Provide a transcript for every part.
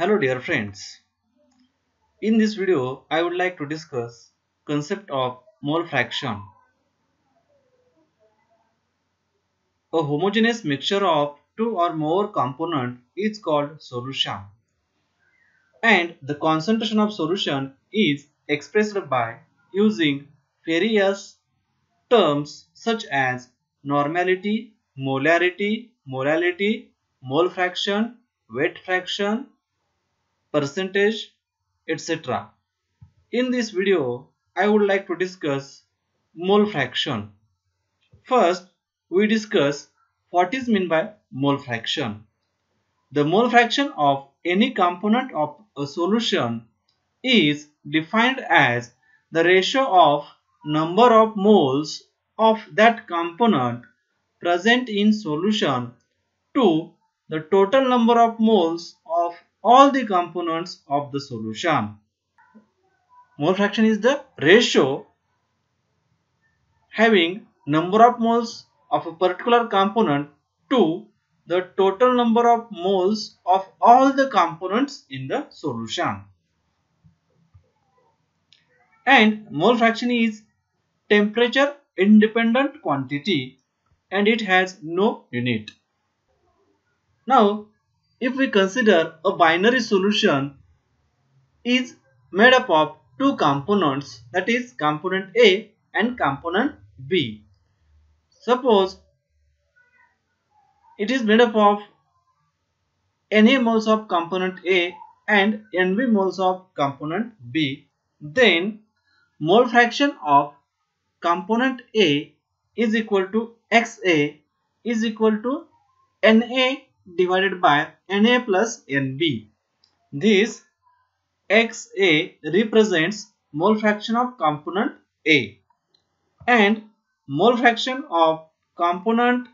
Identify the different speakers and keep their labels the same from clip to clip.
Speaker 1: Hello dear friends. In this video I would like to discuss concept of mole fraction. A homogeneous mixture of two or more component is called solution and the concentration of solution is expressed by using various terms such as normality, molarity, molality, mole fraction, weight fraction, percentage, etc. In this video, I would like to discuss mole fraction. First, we discuss what is meant by mole fraction. The mole fraction of any component of a solution is defined as the ratio of number of moles of that component present in solution to the total number of moles of all the components of the solution. Mole fraction is the ratio having number of moles of a particular component to the total number of moles of all the components in the solution. And mole fraction is temperature independent quantity and it has no unit. Now if we consider a binary solution is made up of two components that is component A and component B. Suppose it is made up of Na moles of component A and Nb moles of component B then mole fraction of component A is equal to XA is equal to Na divided by Na plus Nb. This XA represents mole fraction of component A and mole fraction of component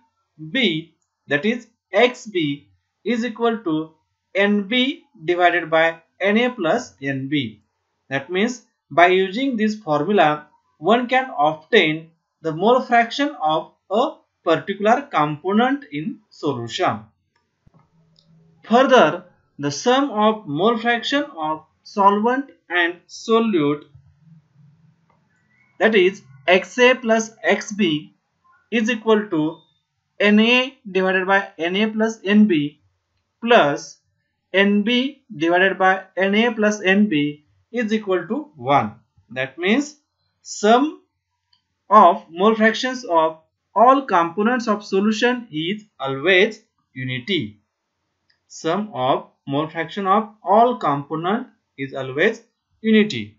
Speaker 1: B that is XB is equal to NB divided by Na plus Nb. That means by using this formula one can obtain the mole fraction of a particular component in solution. Further, the sum of mole fraction of solvent and solute that is XA plus XB is equal to Na divided by Na plus Nb plus Nb divided by Na plus Nb is equal to 1. That means sum of mole fractions of all components of solution is always unity sum of mole fraction of all component is always unity.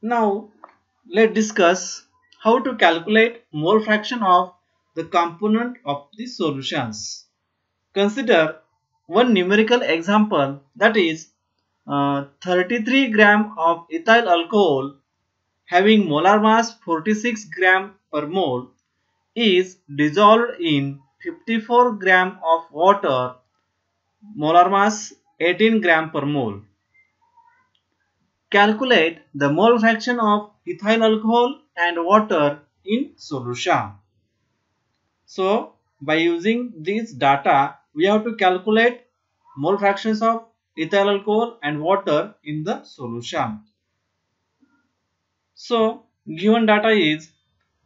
Speaker 1: Now let's discuss how to calculate mole fraction of the component of the solutions. Consider one numerical example that is uh, 33 gram of ethyl alcohol having molar mass 46 gram per mole is dissolved in 54 gram of water molar mass 18 gram per mole. Calculate the mole fraction of ethyl alcohol and water in solution. So by using this data we have to calculate mole fractions of ethyl alcohol and water in the solution. So given data is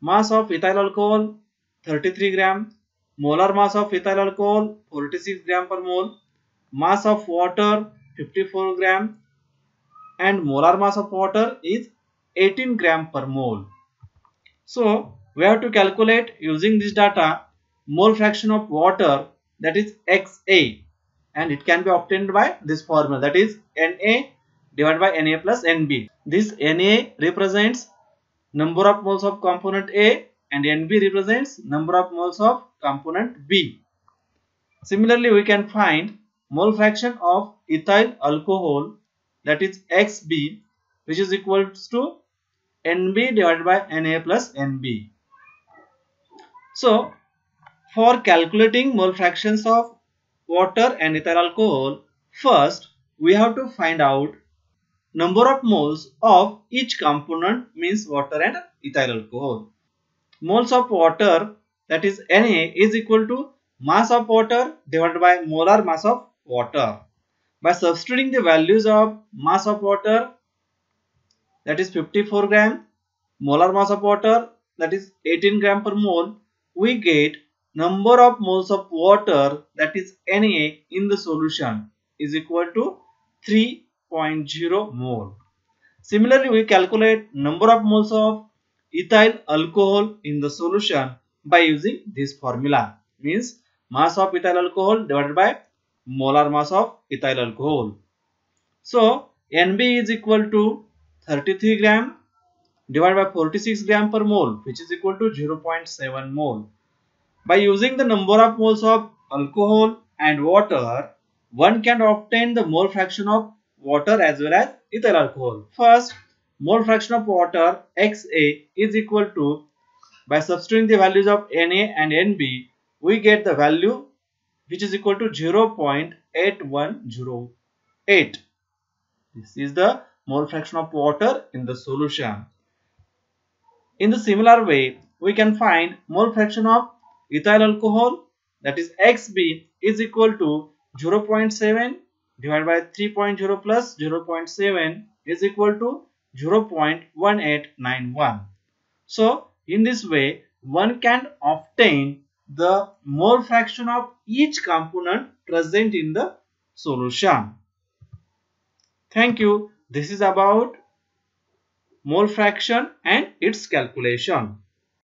Speaker 1: mass of ethyl alcohol 33 gram molar mass of ethyl alcohol 46 gram per mole, mass of water 54 gram and molar mass of water is 18 gram per mole. So we have to calculate using this data mole fraction of water that is XA and it can be obtained by this formula that is Na divided by Na plus Nb. This Na represents number of moles of component A and Nb represents number of moles of component B. Similarly, we can find mole fraction of ethyl alcohol that is Xb which is equal to Nb divided by Na plus Nb. So, for calculating mole fractions of water and ethyl alcohol, first we have to find out number of moles of each component means water and ethyl alcohol moles of water that is Na is equal to mass of water divided by molar mass of water. By substituting the values of mass of water that is 54 gram, molar mass of water that is 18 gram per mole, we get number of moles of water that is Na in the solution is equal to 3.0 mole. Similarly, we calculate number of moles of ethyl alcohol in the solution by using this formula. Means mass of ethyl alcohol divided by molar mass of ethyl alcohol. So, NB is equal to 33 gram divided by 46 gram per mole which is equal to 0.7 mole. By using the number of moles of alcohol and water, one can obtain the mole fraction of water as well as ethyl alcohol. First, mole fraction of water XA is equal to by substituting the values of Na and Nb we get the value which is equal to 0.8108. This is the mole fraction of water in the solution. In the similar way we can find mole fraction of ethyl alcohol that is XB is equal to 0.7 divided by 3.0 plus 0.7 is equal to 0.1891. So, in this way, one can obtain the mole fraction of each component present in the solution. Thank you. This is about mole fraction and its calculation.